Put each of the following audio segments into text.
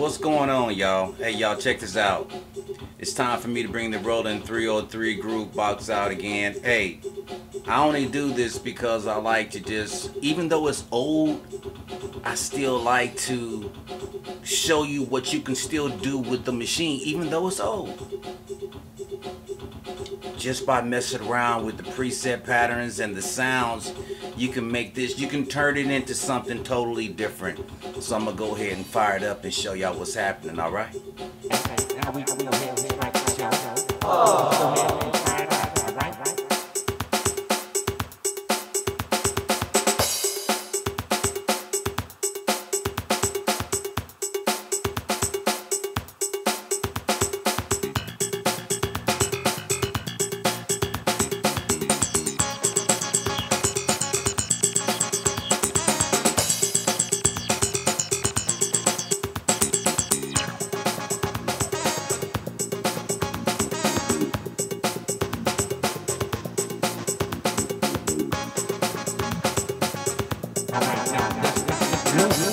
What's going on, y'all? Hey, y'all, check this out. It's time for me to bring the Roland 303 groovebox out again. Hey, I only do this because I like to just, even though it's old, I still like to show you what you can still do with the machine, even though it's old. Just by messing around with the preset patterns and the sounds, you can make this, you can turn it into something totally different. So I'm gonna go ahead and fire it up and show y'all what's happening, all right? Oh. Luz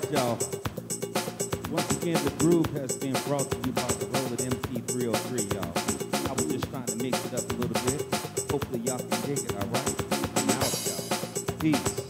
right, y'all. Once again, the groove has been brought to you by the Roland MP303, y'all. I was just trying to mix it up a little bit. Hopefully, y'all can dig it, all right? I'm out, y'all. Peace.